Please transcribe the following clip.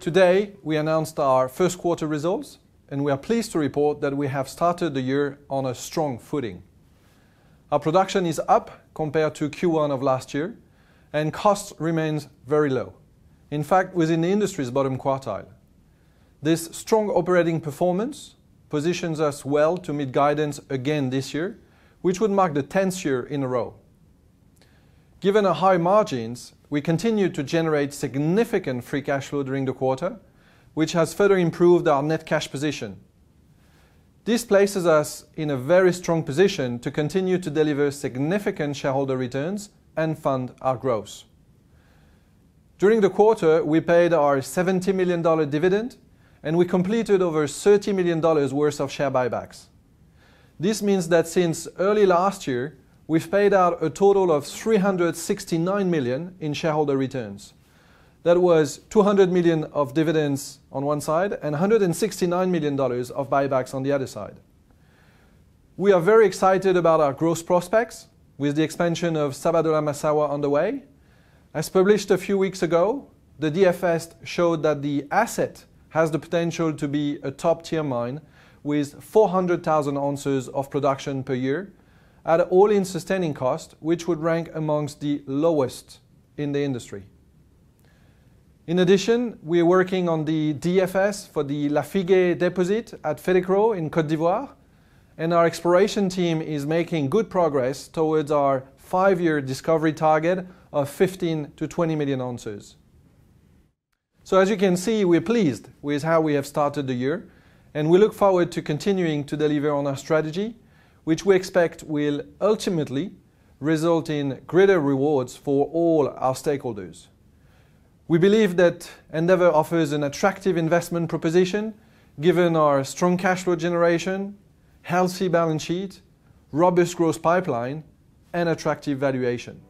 Today, we announced our first quarter results, and we are pleased to report that we have started the year on a strong footing. Our production is up compared to Q1 of last year, and cost remains very low. In fact, within the industry's bottom quartile. This strong operating performance positions us well to meet guidance again this year, which would mark the 10th year in a row. Given our high margins, we continue to generate significant free cash flow during the quarter, which has further improved our net cash position. This places us in a very strong position to continue to deliver significant shareholder returns and fund our growth. During the quarter, we paid our $70 million dividend, and we completed over $30 million worth of share buybacks. This means that since early last year, we've paid out a total of 369 million in shareholder returns. That was 200 million of dividends on one side and $169 million of buybacks on the other side. We are very excited about our growth prospects with the expansion of Sabodala-Massawa on the way. As published a few weeks ago, the DFS showed that the asset has the potential to be a top-tier mine with 400,000 ounces of production per year at all-in sustaining cost, which would rank amongst the lowest in the industry. In addition, we are working on the DFS for the Lafigué deposit at Fetekro in Côte d'Ivoire, and our exploration team is making good progress towards our five-year discovery target of 15 to 20 million ounces. So as you can see, we're pleased with how we have started the year, and we look forward to continuing to deliver on our strategy, which we expect will ultimately result in greater rewards for all our stakeholders. We believe that Endeavour offers an attractive investment proposition given our strong cash flow generation, healthy balance sheet, robust growth pipeline, and attractive valuation.